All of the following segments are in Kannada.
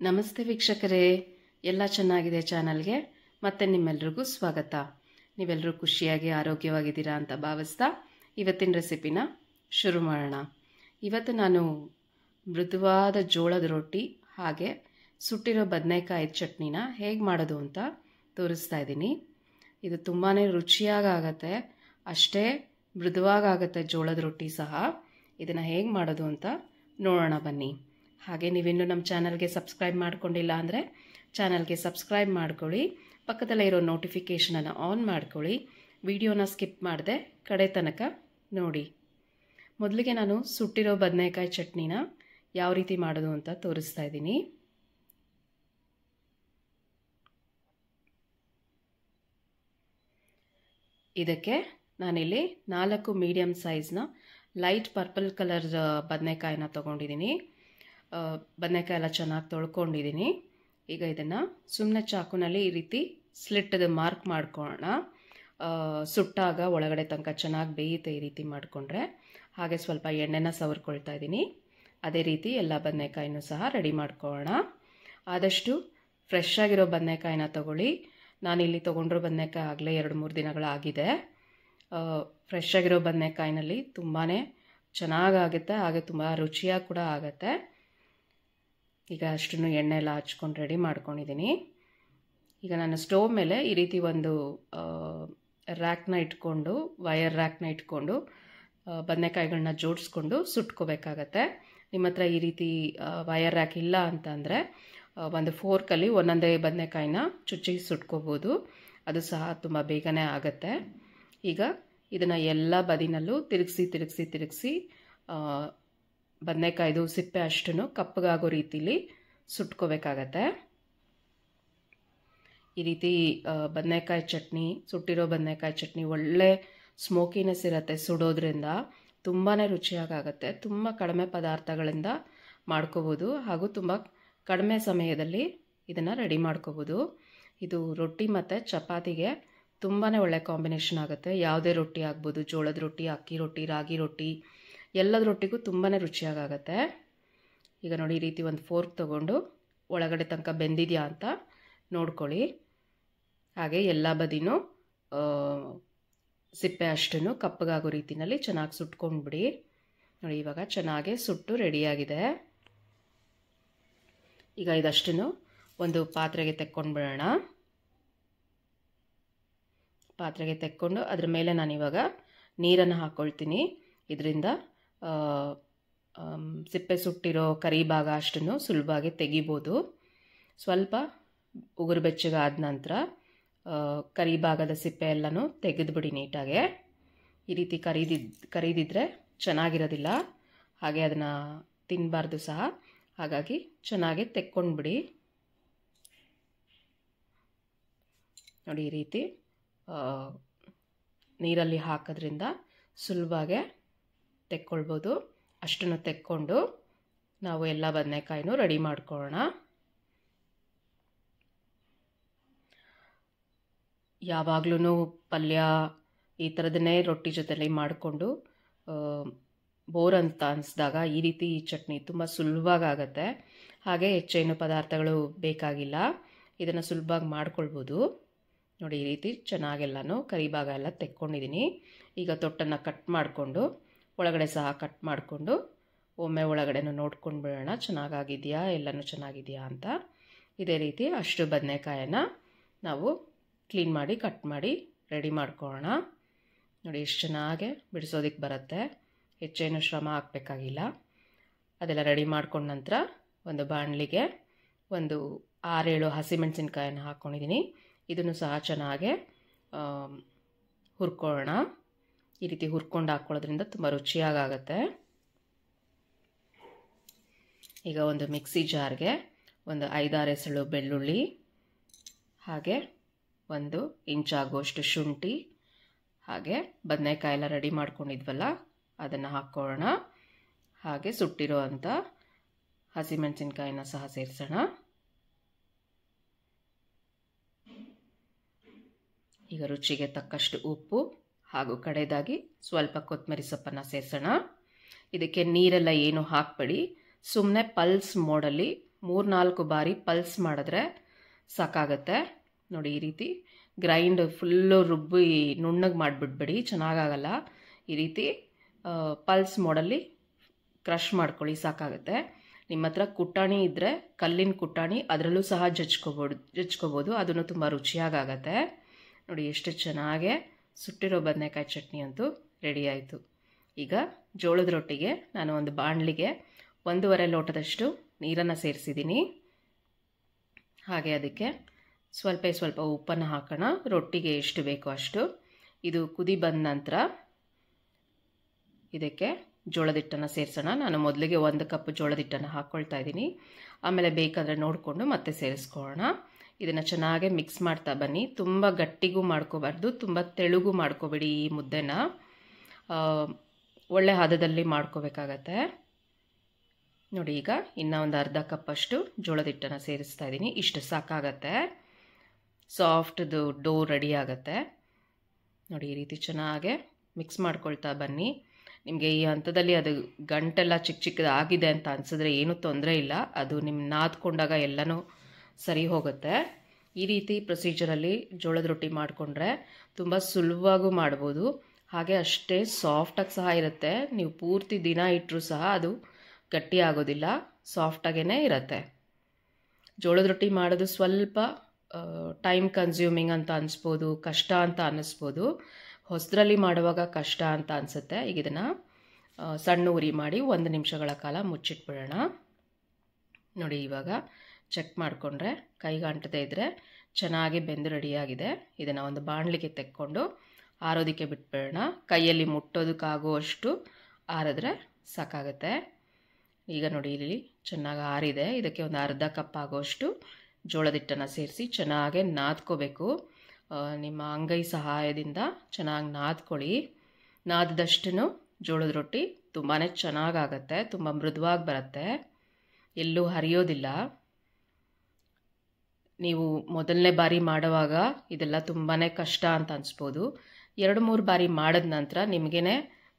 ನಮಸ್ತೆ ವೀಕ್ಷಕರೇ. ಎಲ್ಲ ಚೆನ್ನಾಗಿದೆ ಚಾನಲ್ಗೆ. ಮತ್ತೆ ನಿಮ್ಮೆಲ್ರಿಗೂ ಸ್ವಾಗತ. ನೀವೆಲ್ಲರೂ ಖುಷಿಯಾಗಿ, ಆರೋಗ್ಯವಾಗಿದ್ದೀರಾ ಅಂತ ಭಾವಿಸ್ತಾ ಇವತ್ತಿನ ರೆಸಿಪಿನ ಶುರು ಮಾಡೋಣ. ಇವತ್ತು ನಾನು ಮೃದುವಾದ ಜೋಳದ ರೊಟ್ಟಿ, ಹಾಗೆ ಸುಟ್ಟಿರೋ ಬದನೆಕಾಯಿ ಚಟ್ನಿನ ಹೇಗೆ ಮಾಡೋದು ಅಂತ ತೋರಿಸ್ತಾ ಇದ್ದೀನಿ. ಇದು ತುಂಬಾ ರುಚಿಯಾಗತ್ತೆ ಅಷ್ಟೇ ಮೃದುವಾಗತ್ತೆ ಜೋಳದ ರೊಟ್ಟಿ ಸಹ. ಇದನ್ನು ಹೇಗೆ ಮಾಡೋದು ಅಂತ ನೋಡೋಣ ಬನ್ನಿ. ಹಾಗೆ ನೀವಿನ್ನೂ ನಮ್ಮ ಚಾನಲ್ಗೆ ಸಬ್ಸ್ಕ್ರೈಬ್ ಮಾಡ್ಕೊಂಡಿಲ್ಲ ಅಂದರೆ ಚಾನಲ್ಗೆ ಸಬ್ಸ್ಕ್ರೈಬ್ ಮಾಡ್ಕೊಳ್ಳಿ. ಪಕ್ಕದಲ್ಲೇ ಇರೋ ನೋಟಿಫಿಕೇಷನನ್ನು ಆನ್ ಮಾಡ್ಕೊಳ್ಳಿ. ವಿಡಿಯೋನ ಸ್ಕಿಪ್ ಮಾಡದೆ ಕಡೆ ತನಕ ನೋಡಿ. ಮೊದಲಿಗೆ ನಾನು ಸುಟ್ಟಿರೋ ಬದನೆಕಾಯಿ ಚಟ್ನಿನ ಯಾವ ರೀತಿ ಮಾಡೋದು ಅಂತ ತೋರಿಸ್ತಾ ಇದ್ದೀನಿ. ಇದಕ್ಕೆ ನಾನಿಲ್ಲಿ ನಾಲ್ಕು ಮೀಡಿಯಮ್ ಸೈಜ್ನ ಲೈಟ್ ಪರ್ಪಲ್ ಕಲರ್ ಬದನೆಕಾಯಿನ ತೊಗೊಂಡಿದ್ದೀನಿ. ಬದನೆಕಾಯಿ ಎಲ್ಲ ಚೆನ್ನಾಗಿ ತೊಳ್ಕೊಂಡಿದ್ದೀನಿ ಈಗ ಇದನ್ನು ಸುಮ್ಮನೆ ಚಾಕುನಲ್ಲಿ ಈ ರೀತಿ ಸ್ಲಿಟ್ಟದ ಮಾರ್ಕ್ ಮಾಡ್ಕೊಳ್ಳೋಣ ಸುಟ್ಟಾಗ ಒಳಗಡೆ ತನಕ ಚೆನ್ನಾಗಿ ಬೇಯುತ್ತೆ ಈ ರೀತಿ ಮಾಡಿಕೊಂಡ್ರೆ. ಹಾಗೆ ಸ್ವಲ್ಪ ಎಣ್ಣೆನ ಸವರ್ಕೊಳ್ತಾ ಇದ್ದೀನಿ ಅದೇ ರೀತಿ ಎಲ್ಲ ಬದನೆಕಾಯಿನೂ ಸಹ ರೆಡಿ ಮಾಡ್ಕೊಳ್ಳೋಣ ಆದಷ್ಟು ಫ್ರೆಶ್ ಆಗಿರೋ ಬದನೆಕಾಯಿನ ತೊಗೊಳ್ಳಿ. ನಾನಿಲ್ಲಿ ತೊಗೊಂಡಿರೋ ಬದನೆಕಾಯಿ ಆಗಲೇ ಎರಡು ಮೂರು ದಿನಗಳಾಗಿದೆ ಫ್ರೆಶ್ ಆಗಿರೋ ಬದನೆಕಾಯಿನಲ್ಲಿ ತುಂಬಾ ಚೆನ್ನಾಗಾಗುತ್ತೆ. ಹಾಗೆ ತುಂಬ ರುಚಿಯಾಗಿ ಕೂಡ ಆಗುತ್ತೆ. ಈಗ ಅಷ್ಟನ್ನು ಎಣ್ಣೆ ಎಲ್ಲ ಹಚ್ಕೊಂಡು ರೆಡಿ ಮಾಡ್ಕೊಂಡಿದ್ದೀನಿ. ಈಗ ನಾನು ಸ್ಟೋವ್ ಮೇಲೆ ಈ ರೀತಿ ಒಂದು ರ್ಯಾಕ್ನ ಇಟ್ಕೊಂಡು ವಯರ್ ರ್ಯಾಕ್ನ ಇಟ್ಕೊಂಡು ಬದನೆಕಾಯಿಗಳನ್ನ ಜೋಡಿಸ್ಕೊಂಡು ಸುಟ್ಕೋಬೇಕಾಗತ್ತೆ. ನಿಮ್ಮ ಹತ್ರ ಈ ರೀತಿ ವಯರ್ ರ್ಯಾಕ್ ಇಲ್ಲ ಅಂತಂದರೆ ಒಂದು ಫೋರ್ಕಲ್ಲಿ ಒಂದೊಂದೇ ಬದನೆಕಾಯಿನ ಚುಚ್ಚಿ ಸುಟ್ಕೋಬೋದು. ಅದು ಸಹ ತುಂಬ ಬೇಗನೆ ಆಗುತ್ತೆ. ಈಗ ಇದನ್ನು ಎಲ್ಲ ಬದಿನಲ್ಲೂ ತಿರುಗಿಸಿ ತಿರುಗಿಸಿ ತಿರುಗಿಸಿ ಬದನೆಕಾಯ್ದು ಸಿಪ್ಪೆ ಅಷ್ಟು ಕಪ್ಪಗಾಗೋ ರೀತಿಲಿ ಸುಟ್ಕೋಬೇಕಾಗತ್ತೆ. ಈ ರೀತಿ ಬದನೆಕಾಯಿ ಚಟ್ನಿ, ಸುಟ್ಟಿರೋ ಬದನೆಕಾಯಿ ಚಟ್ನಿ ಒಳ್ಳೆ ಸ್ಮೋಕಿನೆಸ್ ಇರುತ್ತೆ ಸುಡೋದ್ರಿಂದ. ತುಂಬಾ ರುಚಿಯಾಗತ್ತೆ ತುಂಬ ಕಡಿಮೆ ಪದಾರ್ಥಗಳಿಂದ ಮಾಡ್ಕೋಬೋದು ಹಾಗೂ ತುಂಬ ಕಡಿಮೆ ಸಮಯದಲ್ಲಿ ಇದನ್ನು ರೆಡಿ ಮಾಡ್ಕೋಬೋದು. ಇದು ರೊಟ್ಟಿ ಮತ್ತು ಚಪಾತಿಗೆ ತುಂಬಾ ಒಳ್ಳೆ ಕಾಂಬಿನೇಷನ್ ಆಗುತ್ತೆ. ಯಾವುದೇ ರೊಟ್ಟಿ ಆಗ್ಬೋದು, ಜೋಳದ ರೊಟ್ಟಿ, ಅಕ್ಕಿ ರೊಟ್ಟಿ, ರಾಗಿ ರೊಟ್ಟಿ ಎಲ್ಲದ ರೊಟ್ಟಿಗೂ ತುಂಬಾ ರುಚಿಯಾಗತ್ತೆ ಈಗ ನೋಡಿ ಈ ರೀತಿ ಒಂದು ಫೋರ್ಕ್ ತೊಗೊಂಡು ಒಳಗಡೆ ತನಕ ಬೆಂದಿದೆಯಾ ಅಂತ ನೋಡ್ಕೊಳ್ಳಿ. ಹಾಗೆ ಎಲ್ಲ ಬದಿನೂ ಸಿಪ್ಪೆ ಅಷ್ಟನ್ನು ಕಪ್ಪಗಾಗೋ ರೀತಿಯಲ್ಲಿ ಚೆನ್ನಾಗಿ ಸುಟ್ಕೊಂಡ್ಬಿಡಿ. ನೋಡಿ ಇವಾಗ ಚೆನ್ನಾಗಿ ಸುಟ್ಟು ರೆಡಿಯಾಗಿದೆ. ಈಗ ಇದಷ್ಟನ್ನು ಒಂದು ಪಾತ್ರೆಗೆ ತೆಕ್ಕೊಂಡ್ಬಿಡೋಣ. ಪಾತ್ರೆಗೆ ತೆಕ್ಕೊಂಡು ಅದ್ರ ಮೇಲೆ ನಾನಿವಾಗ ನೀರನ್ನು ಹಾಕ್ಕೊಳ್ತೀನಿ ಇದರಿಂದ ಸಿಪ್ಪೆ ಸುಟ್ಟಿರೋ ಕರಿ ಭಾಗ ಅಷ್ಟನ್ನು ಸುಲಭವಾಗಿ ತೆಗಿಬೋದು. ಸ್ವಲ್ಪ ಉಗುರು ಬೆಚ್ಚಗಾದ ನಂತರ ಕರಿ ಭಾಗದ ಸಿಪ್ಪೆ ಎಲ್ಲನೂ ತೆಗೆದುಬಿಡಿ ನೀಟಾಗೆ. ಈ ರೀತಿ ಕರೀದಿದ್ ಕರೀದಿದ್ರೆ ಚೆನ್ನಾಗಿರೋದಿಲ್ಲ. ಹಾಗೆ ಅದನ್ನು ತಿನ್ನಬಾರ್ದು ಸಹ. ಹಾಗಾಗಿ ಚೆನ್ನಾಗಿ ತೆಕ್ಕೊಂಡ್ಬಿಡಿ. ನೋಡಿ ಈ ರೀತಿ ನೀರಲ್ಲಿ ಹಾಕೋದ್ರಿಂದ ಸುಲಭವಾಗಿ ತೆಕ್ಕೊಳ್ಬೋದು. ಅಷ್ಟನ್ನು ತೆಕ್ಕೊಂಡು ನಾವು ಎಲ್ಲ ಬದನೆಕಾಯಿನೂ ರೆಡಿ ಮಾಡ್ಕೊಳ್ಳೋಣ. ಯಾವಾಗ್ಲೂ ಪಲ್ಯ ಈ ಥರದನ್ನೇ ರೊಟ್ಟಿ ಜೊತೆಲಿ ಮಾಡಿಕೊಂಡು ಬೋರ್ ಅಂತ ಅನಿಸಿದಾಗ ಈ ರೀತಿ ಈ ಚಟ್ನಿ ತುಂಬ ಸುಲಭವಾಗಿ ಆಗುತ್ತೆ ಹಾಗೆ ಹೆಚ್ಚೇನು ಪದಾರ್ಥಗಳು ಬೇಕಾಗಿಲ್ಲ. ಇದನ್ನು ಸುಲಭವಾಗಿ ಮಾಡ್ಕೊಳ್ಬೋದು. ನೋಡಿ ಈ ರೀತಿ ಚೆನ್ನಾಗೆಲ್ಲನೂ ಕರಿಭಾಗ ಎಲ್ಲ ತೆಕ್ಕೊಂಡಿದ್ದೀನಿ. ಈಗ ತೊಟ್ಟನ್ನು ಕಟ್ ಮಾಡಿಕೊಂಡು ಒಳಗಡೆ ಸಹ ಕಟ್ ಮಾಡಿಕೊಂಡು ಒಮ್ಮೆ ಒಳಗಡೆನೂ ನೋಡ್ಕೊಂಡು ಬಿಡೋಣ. ಚೆನ್ನಾಗಾಗಿದೆಯಾ? ಎಲ್ಲನೂ ಚೆನ್ನಾಗಿದೆಯಾ ಅಂತ. ಇದೇ ರೀತಿ ಅಷ್ಟು ಬದನೆಕಾಯನ್ನು ನಾವು ಕ್ಲೀನ್ ಮಾಡಿ ಕಟ್ ಮಾಡಿ ರೆಡಿ ಮಾಡ್ಕೊಳ್ಳೋಣ ನೋಡಿ ಎಷ್ಟು ಚೆನ್ನಾಗೆ ಬಿಡಿಸೋದಕ್ಕೆ ಬರುತ್ತೆ. ಹೆಚ್ಚೇನು ಶ್ರಮ ಹಾಕಬೇಕಾಗಿಲ್ಲ. ಅದೆಲ್ಲ ರೆಡಿ ಮಾಡ್ಕೊಂಡ ನಂತರ ಒಂದು ಬಾಣಲಿಗೆ ಒಂದು ಆರೇಳು ಹಸಿಮೆಣಸಿನ್ಕಾಯನ್ನು ಹಾಕ್ಕೊಂಡಿದ್ದೀನಿ ಇದನ್ನು ಸಹ ಚೆನ್ನಾಗೆ ಹುರ್ಕೊಳ್ಳೋಣ. ಈ ರೀತಿ ಹುರ್ಕೊಂಡು ಹಾಕ್ಕೊಳ್ಳೋದ್ರಿಂದ ತುಂಬ ರುಚಿಯಾಗತ್ತೆ ಈಗ ಒಂದು ಮಿಕ್ಸಿ ಜಾರ್ಗೆ ಒಂದು ಐದಾರು ಎಸಳು ಬೆಳ್ಳುಳ್ಳಿ, ಹಾಗೆ ಒಂದು ಇಂಚಾಗುವಷ್ಟು ಶುಂಠಿ, ಹಾಗೆ ಬದನೆಕಾಯಿ ಎಲ್ಲ ರೆಡಿ ಮಾಡ್ಕೊಂಡಿದ್ವಲ್ಲ, ಅದನ್ನು ಹಾಕ್ಕೊಳ್ಳೋಣ ಹಾಗೆ ಸುಟ್ಟಿರೋ ಅಂಥ ಹಸಿಮೆಣಸಿನ್ಕಾಯಿನ ಸಹ ಸೇರಿಸೋಣ. ಈಗ ರುಚಿಗೆ ತಕ್ಕಷ್ಟು ಉಪ್ಪು ಹಾಗೂ ಕಡೆಯದಾಗಿ ಸ್ವಲ್ಪ ಕೊತ್ತಂಬರಿ ಸೊಪ್ಪನ್ನು ಸೇರಿಸೋಣ. ಇದಕ್ಕೆ ನೀರೆಲ್ಲ ಏನು ಹಾಕಬೇಡಿ. ಸುಮ್ಮನೆ ಪಲ್ಸ್ ಮೋಡಲ್ಲಿ ಮೂರು ನಾಲ್ಕು ಬಾರಿ ಪಲ್ಸ್ ಮಾಡಿದ್ರೆ ಸಾಕಾಗತ್ತೆ. ನೋಡಿ ಈ ರೀತಿ ಗ್ರೈಂಡ್ ಫುಲ್ಲು ರುಬ್ಬಿ ನುಣ್ಣಗೆ ಮಾಡಿಬಿಡ್ಬೇಡಿ ಚೆನ್ನಾಗಾಗಲ್ಲ. ಈ ರೀತಿ ಪಲ್ಸ್ ಮೋಡಲ್ಲಿ ಕ್ರಷ್ ಮಾಡ್ಕೊಳ್ಳಿ, ಸಾಕಾಗುತ್ತೆ. ನಿಮ್ಮ ಹತ್ರ ಕುಟ್ಟಾಣಿ ಇದ್ದರೆ ಕಲ್ಲಿನ ಕುಟ್ಟಾಣಿ ಅದರಲ್ಲೂ ಸಹ ಜಜ್ಕೋಬೋದು ಜಜ್ಕೋಬೋದು. ಅದನ್ನು ತುಂಬ ರುಚಿಯಾಗತ್ತೆ ನೋಡಿ ಎಷ್ಟು ಚೆನ್ನಾಗೆ ಸುಟ್ಟಿರೋ ಬದನೆಕಾಯಿ ಚಟ್ನಿ ಅಂತೂ ರೆಡಿ ಆಯಿತು. ಈಗ ಜೋಳದ ರೊಟ್ಟಿಗೆ ನಾನು ಒಂದು ಬಾಣಲಿಗೆ ಒಂದೂವರೆ ಲೋಟದಷ್ಟು ನೀರನ್ನು ಸೇರಿಸಿದ್ದೀನಿ. ಹಾಗೆ ಅದಕ್ಕೆ ಸ್ವಲ್ಪ ಸ್ವಲ್ಪ ಉಪ್ಪನ್ನು ಹಾಕೋಣ. ರೊಟ್ಟಿಗೆ ಎಷ್ಟು ಬೇಕೋ ಅಷ್ಟು. ಇದು ಕುದಿ ಬಂದ ನಂತರ ಇದಕ್ಕೆ ಜೋಳದ ಹಿಟ್ಟನ್ನು ಸೇರಿಸೋಣ. ನಾನು ಮೊದಲಿಗೆ ಒಂದು ಕಪ್ ಜೋಳದ ಹಿಟ್ಟನ್ನು ಹಾಕ್ಕೊಳ್ತಾ ಇದ್ದೀನಿ. ಆಮೇಲೆ ಬೇಕಾದರೆ ನೋಡಿಕೊಂಡು ಮತ್ತೆ ಸೇರಿಸ್ಕೊಳ್ಳೋಣ. ಇದನ್ನು ಚೆನ್ನಾಗೆ ಮಿಕ್ಸ್ ಮಾಡ್ತಾ ಬನ್ನಿ. ತುಂಬ ಗಟ್ಟಿಗೂ ಮಾಡ್ಕೋಬಾರ್ದು, ತುಂಬ ತೆಳುಗೂ ಮಾಡ್ಕೋಬೇಡಿ ಈ ಮುದ್ದೆನ. ಒಳ್ಳೆ ಹದದಲ್ಲಿ ಮಾಡ್ಕೋಬೇಕಾಗತ್ತೆ. ನೋಡಿ ಈಗ ಇನ್ನೂ ಒಂದು ಅರ್ಧ ಕಪ್ಪಷ್ಟು ಜೋಳದ ಹಿಟ್ಟನ್ನು ಸೇರಿಸ್ತಾ ಇದ್ದೀನಿ ಇಷ್ಟು ಸಾಕಾಗತ್ತೆ. ಸಾಫ್ಟ್ದು ಡೋ ರೆಡಿ ಆಗುತ್ತೆ. ನೋಡಿ ಈ ರೀತಿ ಚೆನ್ನಾಗೆ ಮಿಕ್ಸ್ ಮಾಡ್ಕೊಳ್ತಾ ಬನ್ನಿ. ನಿಮಗೆ ಈ ಹಂತದಲ್ಲಿ ಅದು ಗಂಟೆಲ್ಲ ಚಿಕ್ಕ ಚಿಕ್ಕದಾಗಿದೆ ಅಂತ ಅನಿಸಿದ್ರೆ ಏನೂ ತೊಂದರೆ ಇಲ್ಲ. ಅದು ನಿಮ್ಮ ನಾದ್ಕೊಂಡಾಗ ಎಲ್ಲನೂ ಸರಿ ಹೋಗುತ್ತೆ. ಈ ರೀತಿ ಪ್ರೊಸೀಜರಲ್ಲಿ ಜೋಳದ ರೊಟ್ಟಿ ಮಾಡಿಕೊಂಡ್ರೆ ತುಂಬ ಸುಲಭವಾಗೂ ಮಾಡ್ಬೋದು. ಹಾಗೆ ಅಷ್ಟೇ ಸಾಫ್ಟಾಗಿ ಸಹ ಇರುತ್ತೆ. ನೀವು ಪೂರ್ತಿ ದಿನ ಇಟ್ಟರೂ ಸಹ ಅದು ಗಟ್ಟಿ ಆಗೋದಿಲ್ಲ. ಸಾಫ್ಟಾಗೇ ಇರುತ್ತೆ. ಜೋಳದ ರೊಟ್ಟಿ ಮಾಡೋದು ಸ್ವಲ್ಪ ಟೈಮ್ ಕನ್ಸ್ಯೂಮಿಂಗ್ ಅಂತ ಅನಿಸ್ಬೋದು, ಕಷ್ಟ ಅಂತ ಅನ್ನಿಸ್ಬೋದು ಹೊಸದ್ರಲ್ಲಿ ಮಾಡುವಾಗ ಕಷ್ಟ ಅಂತ ಅನಿಸುತ್ತೆ. ಈಗ ಇದನ್ನು ಸಣ್ಣ ಉರಿ ಮಾಡಿ ಒಂದು ನಿಮಿಷಗಳ ಕಾಲ ಮುಚ್ಚಿಟ್ಬಿಡೋಣ. ನೋಡಿ ಇವಾಗ ಚೆಕ್ ಮಾಡಿಕೊಂಡ್ರೆ ಕೈಗೆ ಅಂಟದೇ ಇದ್ದರೆ ಚೆನ್ನಾಗಿ ಬೆಂದು ರೆಡಿಯಾಗಿದೆ ಇದನ್ನು ಒಂದು ಬಾಣಲಿಗೆ ತೆಕ್ಕೊಂಡು ಆರೋದಕ್ಕೆ ಬಿಟ್ಬಿಡೋಣ. ಕೈಯಲ್ಲಿ ಮುಟ್ಟೋದಕ್ಕಾಗುವಷ್ಟು ಆರಿದ್ರೆ ಸಾಕಾಗುತ್ತೆ. ಈಗ ನೋಡಿ, ಇಲ್ಲಿ ಚೆನ್ನಾಗಿ ಆರಿದೆ. ಇದಕ್ಕೆ ಒಂದು ಅರ್ಧ ಕಪ್ ಆಗೋಷ್ಟು ಜೋಳದ ಹಿಟ್ಟನ್ನು ಸೇರಿಸಿ ಚೆನ್ನಾಗೆ ನಾದ್ಕೋಬೇಕು. ನಿಮ್ಮ ಅಂಗೈ ಸಹಾಯದಿಂದ ಚೆನ್ನಾಗಿ ನಾದ್ಕೊಳ್ಳಿ. ನಾದದಷ್ಟು ಜೋಳದ ರೊಟ್ಟಿ ತುಂಬಾ ಚೆನ್ನಾಗಾಗತ್ತೆ. ತುಂಬ ಮೃದುವಾಗಿ ಬರುತ್ತೆ. ಎಲ್ಲೂ ಹರಿಯೋದಿಲ್ಲ. ನೀವು ಮೊದಲನೇ ಬಾರಿ ಮಾಡುವಾಗ ಇದೆಲ್ಲ ತುಂಬಾ ಕಷ್ಟ ಅಂತ ಅನಿಸ್ಬೋದು. ಎರಡು ಮೂರು ಬಾರಿ ಮಾಡಿದ ನಂತರ ನಿಮಗೇ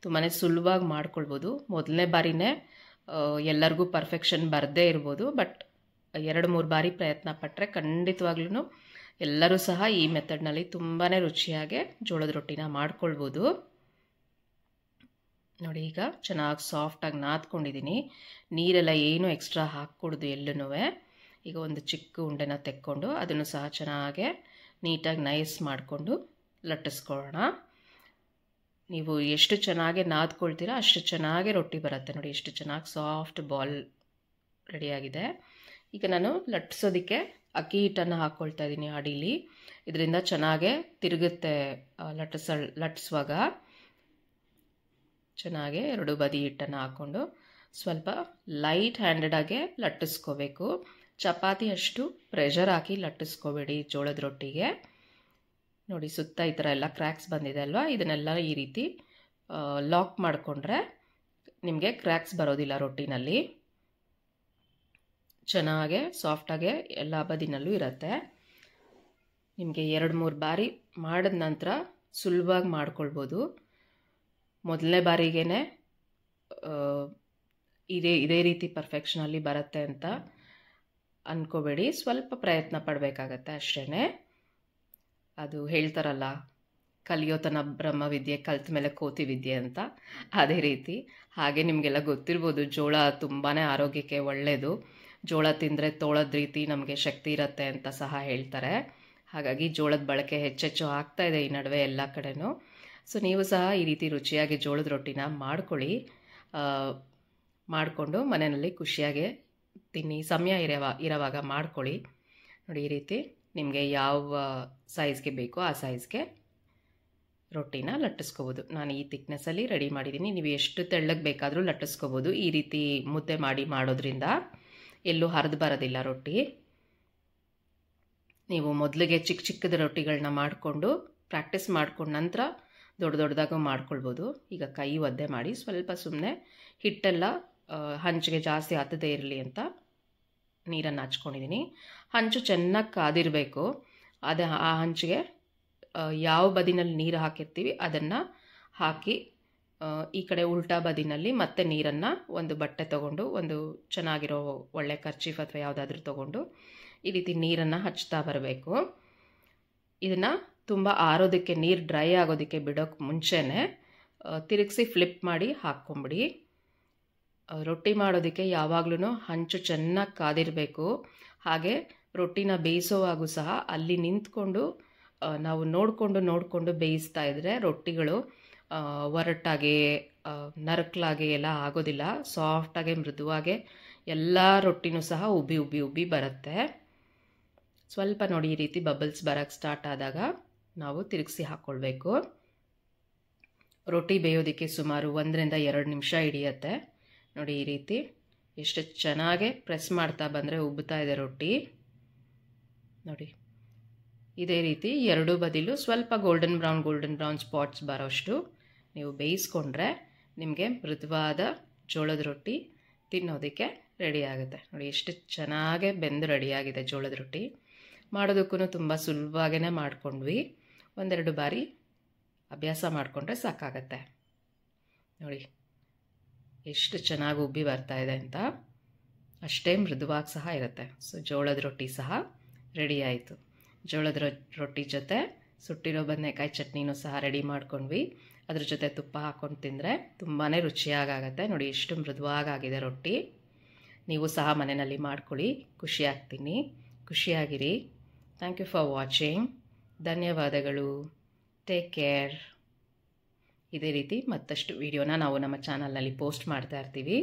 ತುಂಬಾ ಸುಲಭವಾಗಿ ಮಾಡ್ಕೊಳ್ಬೋದು. ಮೊದಲನೇ ಬಾರಿನೇ ಎಲ್ಲರಿಗೂ ಪರ್ಫೆಕ್ಷನ್ ಬರದೇ ಇರ್ಬೋದು. ಬಟ್ ಎರಡು ಮೂರು ಬಾರಿ ಪ್ರಯತ್ನ ಪಟ್ಟರೆ ಖಂಡಿತವಾಗ್ಲೂ ಎಲ್ಲರೂ ಸಹ ಈ ಮೆಥಡ್ನಲ್ಲಿ ತುಂಬಾ ರುಚಿಯಾಗಿ ಜೋಳದ ರೊಟ್ಟಿನ ಮಾಡ್ಕೊಳ್ಬೋದು. ನೋಡಿ ಈಗ ಚೆನ್ನಾಗಿ ಸಾಫ್ಟಾಗಿ ನಾದ್ಕೊಂಡಿದ್ದೀನಿ ನೀರೆಲ್ಲ ಏನೂ ಎಕ್ಸ್ಟ್ರಾ ಹಾಕ್ಕೊಡ್ದು ಎಲ್ಲೂ ಈಗ ಒಂದು ಚಿಕ್ಕ ಉಂಡೆನ ತೆಕ್ಕೊಂಡು ಅದನ್ನು ಸಹ ಚೆನ್ನಾಗೆ ನೀಟಾಗಿ ನೈಸ್ ಮಾಡಿಕೊಂಡು ಲಟ್ಟಿಸ್ಕೊಳ್ಳೋಣ. ನೀವು ಎಷ್ಟು ಚೆನ್ನಾಗಿ ನಾದ್ಕೊಳ್ತೀರಾ ಅಷ್ಟು ಚೆನ್ನಾಗಿ ರೊಟ್ಟಿ ಬರುತ್ತೆ ನೋಡಿ, ಎಷ್ಟು ಚೆನ್ನಾಗಿ ಸಾಫ್ಟ್ ಬಾಲ್ ರೆಡಿಯಾಗಿದೆ. ಈಗ ನಾನು ಲಟ್ಟಿಸೋದಕ್ಕೆ ಅಕ್ಕಿ ಹಿಟ್ಟನ್ನು ಹಾಕ್ಕೊಳ್ತಾ ಇದ್ದೀನಿ ಅಡೀಲಿ. ಇದರಿಂದ ಚೆನ್ನಾಗೆ ತಿರುಗುತ್ತೆ ಲಟ್ಟಿಸ, ಲಟ್ಟಿಸುವಾಗ. ಚೆನ್ನಾಗಿ ಎರಡು ಬದಿ ಹಿಟ್ಟನ್ನು ಹಾಕ್ಕೊಂಡು ಸ್ವಲ್ಪ ಲೈಟ್ ಹ್ಯಾಂಡೆಡಾಗೆ ಲಟ್ಟಿಸ್ಕೋಬೇಕು. ಚಪಾತಿ ಅಷ್ಟು ಪ್ರೆಷರ್ ಹಾಕಿ ಲಟ್ಟಿಸ್ಕೋಬೇಡಿ ಜೋಳದ ರೊಟ್ಟಿಗೆ ನೋಡಿ ಸುತ್ತ ಈ ಥರ ಎಲ್ಲ ಕ್ರ್ಯಾಕ್ಸ್ ಬಂದಿದೆ ಅಲ್ವಾ? ಇದನ್ನೆಲ್ಲ ಈ ರೀತಿ ಲಾಕ್ ಮಾಡಿಕೊಂಡ್ರೆ ನಿಮಗೆ ಕ್ರ್ಯಾಕ್ಸ್ ಬರೋದಿಲ್ಲ ರೊಟ್ಟಿನಲ್ಲಿ. ಚೆನ್ನಾಗೆ ಸಾಫ್ಟಾಗೆ ಎಲ್ಲ ಬದಿನಲ್ಲೂ ಇರುತ್ತೆ. ನಿಮಗೆ ಎರಡು ಮೂರು ಬಾರಿ ಮಾಡಿದ ನಂತರ ಸುಲಭವಾಗಿ ಮಾಡ್ಕೊಳ್ಬೋದು. ಮೊದಲನೇ ಬಾರಿಗೇ ಇದೇ ಇದೇ ರೀತಿ ಪರ್ಫೆಕ್ಷನಲ್ಲಿ ಬರುತ್ತೆ ಅಂತ ಅಂದ್ಕೋಬೇಡಿ ಸ್ವಲ್ಪ ಪ್ರಯತ್ನ ಪಡಬೇಕಾಗತ್ತೆ ಅಷ್ಟೇ ಅದು ಹೇಳ್ತಾರಲ್ಲ ಕಲಿಯೋತನ ಬ್ರಹ್ಮವಿದ್ಯೆ ಕಲ್ತ ಮೇಲೆ ಕೋತಿ ವಿದ್ಯೆ ಅಂತ. ಅದೇ ರೀತಿ, ಹಾಗೆ ನಿಮಗೆಲ್ಲ ಗೊತ್ತಿರ್ಬೋದು, ಜೋಳ ತುಂಬಾ ಆರೋಗ್ಯಕ್ಕೆ ಒಳ್ಳೆಯದು ಜೋಳ ತಿಂದರೆ ತೋಳದ ರೀತಿ ನಮಗೆ ಶಕ್ತಿ ಇರುತ್ತೆ ಅಂತ ಸಹ ಹೇಳ್ತಾರೆ. ಹಾಗಾಗಿ ಜೋಳದ ಬಳಕೆ ಹೆಚ್ಚೆಚ್ಚು ಆಗ್ತಾ ಇದೆ ಈ ನಡುವೆ ಎಲ್ಲ ಕಡೆನೂ. ಸೊ, ನೀವು ಸಹ ಈ ರೀತಿ ರುಚಿಯಾಗಿ ಜೋಳದ ರೊಟ್ಟಿನ ಮಾಡ್ಕೊಳ್ಳಿ. ಮಾಡಿಕೊಂಡು ಮನೆಯಲ್ಲಿ ಖುಷಿಯಾಗಿ ತಿನ್ನಿ ಸಮಯ ಇರವ, ಇರೋವಾಗ ಮಾಡ್ಕೊಳ್ಳಿ. ನೋಡಿ ಈ ರೀತಿ ನಿಮಗೆ ಯಾವ ಸೈಜ್ಗೆ ಬೇಕೋ ಆ ಸೈಜ್ಗೆ ರೊಟ್ಟಿನ ಲಟ್ಟಿಸ್ಕೋಬೋದು. ನಾನು ಈ ತಿಕ್ನೆಸ್ಸಲ್ಲಿ ರೆಡಿ ಮಾಡಿದ್ದೀನಿ. ನೀವು ಎಷ್ಟು ತೆಳ್ಳಗೆ ಬೇಕಾದರೂ ಲಟ್ಟಿಸ್ಕೋಬೋದು. ಈ ರೀತಿ ಮುದ್ದೆ ಮಾಡಿ ಮಾಡೋದ್ರಿಂದ ಎಲ್ಲೂ ಹರಿದು ಬರೋದಿಲ್ಲ ರೊಟ್ಟಿ. ನೀವು ಮೊದಲಿಗೆ ಚಿಕ್ಕ ಚಿಕ್ಕದ ರೊಟ್ಟಿಗಳನ್ನ ಮಾಡಿಕೊಂಡು ಪ್ರಾಕ್ಟೀಸ್ ಮಾಡ್ಕೊಂಡ ನಂತರ ದೊಡ್ಡ ದೊಡ್ಡದಾಗೂ ಮಾಡ್ಕೊಳ್ಬೋದು. ಈಗ ಕೈ ಒದ್ದೆ ಮಾಡಿ ಸ್ವಲ್ಪ ಸುಮ್ಮನೆ ಹಿಟ್ಟೆಲ್ಲ ಹಂಚಿಗೆ ಜಾಸ್ತಿ ಹತ್ತದೇ ಇರಲಿ ಅಂತ ನೀರನ್ನು ಹಚ್ಕೊಂಡಿದ್ದೀನಿ. ಹಂಚು ಚೆನ್ನಾಗಿ ಕಾದಿರಬೇಕು. ಅದು ಆ ಹಂಚಿಗೆ ಯಾವ ಬದಿನಲ್ಲಿ ನೀರು ಹಾಕಿರ್ತೀವಿ ಅದನ್ನು ಹಾಕಿ ಈ ಕಡೆ ಉಲ್ಟಾ ಬದಿನಲ್ಲಿ ಮತ್ತೆ ನೀರನ್ನು ಒಂದು ಬಟ್ಟೆ ತೊಗೊಂಡು, ಒಂದು ಚೆನ್ನಾಗಿರೋ ಒಳ್ಳೆ ಖರ್ಚೀಫ್ ಅಥವಾ ಯಾವುದಾದ್ರೂ ತೊಗೊಂಡು ಈ ರೀತಿ ನೀರನ್ನು ಹಚ್ತಾ ಬರಬೇಕು. ಇದನ್ನು ತುಂಬ ಆರೋದಕ್ಕೆ, ನೀರು ಡ್ರೈ ಆಗೋದಕ್ಕೆ ಬಿಡೋಕ್ಕೆ ಮುಂಚೆನೇ ತಿರುಗಿಸಿ ಫ್ಲಿಪ್ ಮಾಡಿ ಹಾಕ್ಕೊಂಬಿಡಿ. ರೊಟ್ಟಿ ಮಾಡೋದಕ್ಕೆ ಯಾವಾಗಲೂ ಹಂಚು ಚೆನ್ನಾಗಿ ಕಾದಿರಬೇಕು. ಹಾಗೆ ರೊಟ್ಟಿನ ಬೇಯಿಸೋವಾಗೂ ಸಹ ಅಲ್ಲಿ ನಿಂತ್ಕೊಂಡು ನಾವು ನೋಡಿಕೊಂಡು ನೋಡಿಕೊಂಡು ಬೇಯಿಸ್ತಾ ಇದ್ದರೆ ರೊಟ್ಟಿಗಳು ಒರಟಾಗೆ ನರಕಲಾಗಿ ಎಲ್ಲ ಆಗೋದಿಲ್ಲ. ಸಾಫ್ಟಾಗೆ ಮೃದುವಾಗೆ ಎಲ್ಲ ರೊಟ್ಟಿನೂ ಸಹ ಉಬ್ಬಿ ಉಬ್ಬಿ ಉಬ್ಬಿ ಬರುತ್ತೆ. ಸ್ವಲ್ಪ ನೋಡಿ ಈ ರೀತಿ ಬಬಲ್ಸ್ ಬರೋಕ್ಕೆ ಸ್ಟಾರ್ಟ್ ಆದಾಗ ನಾವು ತಿರುಗಿಸಿ ಹಾಕ್ಕೊಳ್ಬೇಕು ರೊಟ್ಟಿ ಬೇಯೋದಕ್ಕೆ ಸುಮಾರು ಒಂದರಿಂದ ಎರಡು ನಿಮಿಷ ಹಿಡಿಯತ್ತೆ. ನೋಡಿ ಈ ರೀತಿ ಎಷ್ಟು ಚೆನ್ನಾಗೆ ಪ್ರೆಸ್ ಮಾಡ್ತಾ ಬಂದರೆ ಉಬ್ಬುತ್ತಾ ಇದೆ ರೊಟ್ಟಿ. ನೋಡಿ, ಇದೇ ರೀತಿ ಎರಡೂ ಬದಿಲು ಸ್ವಲ್ಪ golden brown golden brown spots ಬರೋಷ್ಟು ನೀವು ಬೇಯಿಸ್ಕೊಂಡ್ರೆ ನಿಮಗೆ ಮೃದುವಾದ ಜೋಳದ ರೊಟ್ಟಿ ತಿನ್ನೋದಕ್ಕೆ ರೆಡಿ ಆಗುತ್ತೆ. ನೋಡಿ, ಎಷ್ಟು ಚೆನ್ನಾಗೆ ಬೆಂದು ರೆಡಿಯಾಗಿದೆ ಜೋಳದ ರೊಟ್ಟಿ. ಮಾಡೋದಕ್ಕೂ ತುಂಬ ಸುಲಭವಾಗೇ ಮಾಡ್ಕೊಂಡ್ವಿ. ಒಂದೆರಡು ಬಾರಿ ಅಭ್ಯಾಸ ಮಾಡಿಕೊಂಡ್ರೆ ಸಾಕಾಗತ್ತೆ. ನೋಡಿ ಎಷ್ಟು ಚೆನ್ನಾಗಿ ಉಬ್ಬಿ ಬರ್ತಾ ಇದೆ ಅಂತ ಅಷ್ಟೇ ಮೃದುವಾಗಿ ಸಹ ಇರುತ್ತೆ. ಸೊ ಜೋಳದ ರೊಟ್ಟಿ ಸಹ ರೆಡಿ ಆಯಿತು. ಜೋಳದ ರೊಟ್ಟಿ ಜೊತೆ ಸುಟ್ಟಿರೋ ಬದನೆಕಾಯಿ ಚಟ್ನಿನೂ ಸಹ ರೆಡಿ ಮಾಡ್ಕೊಂಡ್ವಿ. ಅದ್ರ ಜೊತೆ ತುಪ್ಪ ಹಾಕ್ಕೊಂಡು ತಿಂದರೆ ತುಂಬಾ ರುಚಿಯಾಗತ್ತೆ ನೋಡಿ, ಎಷ್ಟು ಮೃದುವಾಗಿದೆ ರೊಟ್ಟಿ. ನೀವು ಸಹ ಮನೆಯಲ್ಲಿ ಮಾಡ್ಕೊಳ್ಳಿ. ಖುಷಿಯಾಗ್ತೀನಿ. ಖುಷಿಯಾಗಿರಿ. ಥ್ಯಾಂಕ್ ಯು ಫಾರ್ ವಾಚಿಂಗ್ ಧನ್ಯವಾದಗಳು. ಟೇಕ್ ಕೇರ್ ಇದೇ ರೀತಿ ಮತ್ತಷ್ಟು ವೀಡಿಯೋನ ನಾವು ನಮ್ಮ ಚಾನಲ್ನಲ್ಲಿ ಪೋಸ್ಟ್ ಮಾಡ್ತಾ ಇರ್ತೀವಿ.